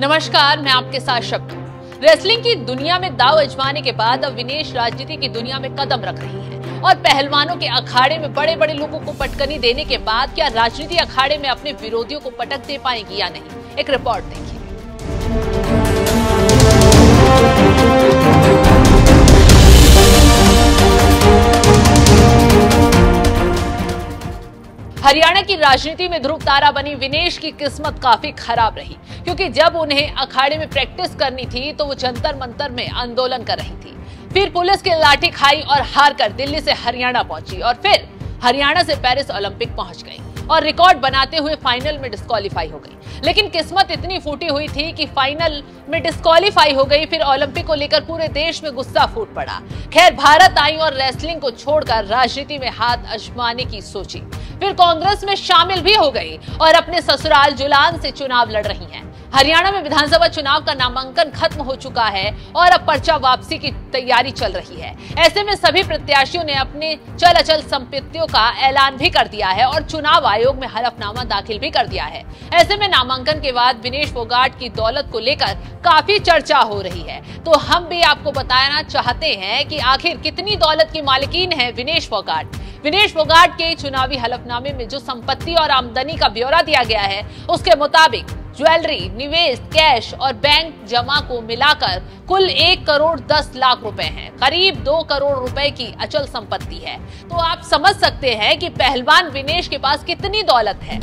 नमस्कार, मैं आपके साथ शब्द रेसलिंग की दुनिया में दाव अजमाने के बाद अब विनेश राजनीति की दुनिया में कदम रख रही है। और पहलवानों के अखाड़े में बड़े बड़े लोगों को पटकनी देने के बाद क्या राजनीति अखाड़े में अपने विरोधियों को पटक दे पाएगी या नहीं? एक रिपोर्ट देखिए हरियाणा की राजनीति में ध्रुव तारा बनी विनेश की किस्मत काफ़ी खराब रही, क्योंकि जब उन्हें अखाड़े में प्रैक्टिस करनी थी तो वो जंतर मंतर में आंदोलन कर रही थी। फिर पुलिस के लाठी खाई और हार कर दिल्ली से हरियाणा पहुँची और फिर हरियाणा से पेरिस ओलंपिक पहुँच गई। और रिकॉर्ड बनाते हुए फाइनल में डिस्कालीफाई हो गई। लेकिन किस्मत इतनी फूटी हुई थी कि फाइनल में डिस्कालीफाई हो गई, फिर ओलंपिक को लेकर पूरे देश में गुस्सा फूट पड़ा। खैर, भारत आई और रेसलिंग को छोड़कर राजनीति में हाथ अजमाने की सोची। फिर कांग्रेस में शामिल भी हो गई और अपने ससुराल जुलान से चुनाव लड़ रही हैं। हरियाणा में विधानसभा चुनाव का नामांकन खत्म हो चुका है और अब पर्चा वापसी की तैयारी चल रही है। ऐसे में सभी प्रत्याशियों ने अपने चल अचल संपत्तियों का ऐलान भी कर दिया है और चुनाव आयोग में हलफनामा दाखिल भी कर दिया है। ऐसे में नामांकन के बाद विनेश फोगाट की दौलत को लेकर काफ़ी चर्चा हो रही है। तो हम भी आपको बताना चाहते हैं कि आखिर कितनी दौलत की मालिकीन है विनेश फोगाट? विनेश फोगाट के चुनावी हलफनामे में जो संपत्ति और आमदनी का ब्यौरा दिया गया है, उसके मुताबिक ज्वेलरी, निवेश, कैश और बैंक जमा को मिलाकर कुल एक करोड़ दस लाख रुपए हैं। करीब दो करोड़ रुपए की अचल संपत्ति है। तो आप समझ सकते हैं कि पहलवान विनेश के पास कितनी दौलत है।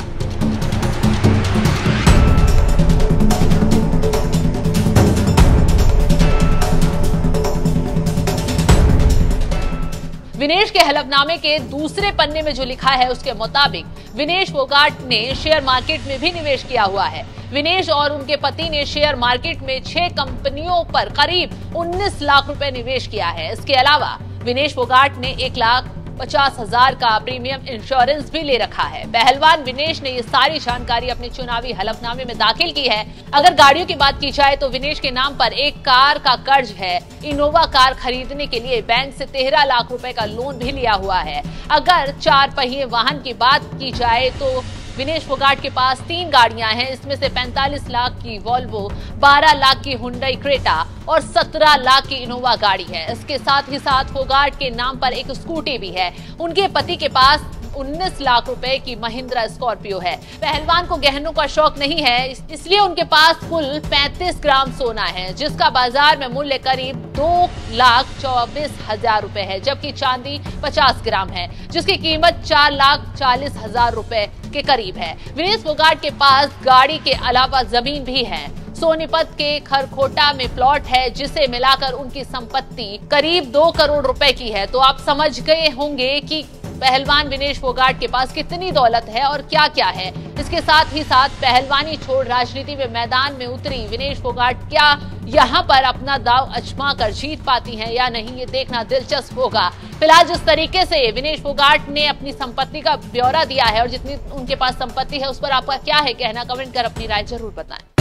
विनेश के हलफनामे के दूसरे पन्ने में जो लिखा है, उसके मुताबिक विनेश फोगाट ने शेयर मार्केट में भी निवेश किया हुआ है। विनेश और उनके पति ने शेयर मार्केट में छह कंपनियों पर करीब 19 लाख रुपए निवेश किया है। इसके अलावा, विनेश फोगाट ने एक लाख पचास हज़ार का प्रीमियम इंश्योरेंस भी ले रखा है। पहलवान विनेश ने ये सारी जानकारी अपने चुनावी हलफनामे में दाखिल की है। अगर गाड़ियों की बात की जाए तो विनेश के नाम पर एक कार का कर्ज है। इनोवा कार खरीदने के लिए बैंक से तेरह लाख रुपए का लोन भी लिया हुआ है। अगर चार पहिए वाहन की बात की जाए तो विनेश फोगाट के पास तीन गाड़ियाँ हैं। इसमें से 45 लाख की वॉल्वो 12 लाख की हुंडई क्रेटा और 17 लाख की इनोवा गाड़ी है। इसके साथ ही साथ फोगाट के नाम पर एक स्कूटी भी है। उनके पति के पास 19 लाख रुपए की महिंद्रा स्कॉर्पियो है। पहलवान को गहनों का शौक नहीं है इसलिए उनके पास कुल 35 ग्राम सोना है, जिसका बाज़ार में मूल्य करीब दो लाख चौबीस हज़ार रूपए है, जबकि चांदी 50 ग्राम है, जिसकी कीमत चार लाख चालीस हज़ार रूपए के करीब है। विनेश फोगाट के पास गाड़ी के अलावा ज़मीन भी है। सोनीपत के खरखोटा में प्लॉट है, जिसे मिलाकर उनकी संपत्ति करीब दो करोड़ रुपए की है। तो आप समझ गए होंगे कि पहलवान विनेश फोगाट के पास कितनी दौलत है और क्या क्या है? इसके साथ ही साथ पहलवानी छोड़ राजनीति में मैदान में उतरी विनेश फोगाट क्या यहाँ पर अपना दाव अजमा कर जीत पाती हैं या नहीं, ये देखना दिलचस्प होगा। फ़िलहाल जिस तरीके से विनेश फोगाट ने अपनी संपत्ति का ब्यौरा दिया है और जितनी उनके पास संपत्ति है, उस पर आपका क्या है कहना, कमेंट कर अपनी राय ज़रूर बताएँ।